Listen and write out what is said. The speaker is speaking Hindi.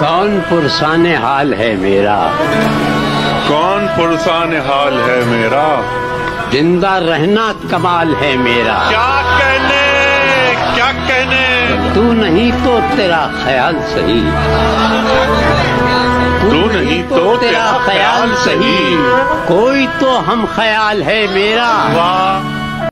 कौन पुरसान हाल है मेरा? कौन पुरसान हाल है मेरा? ज़िंदा रहना कमाल है मेरा। क्या कहने? क्या कहने? तू नहीं तो तेरा ख्याल सही। तू नहीं तो तेरा ख्याल सही। कोई तो हम ख्याल है मेरा। वाह।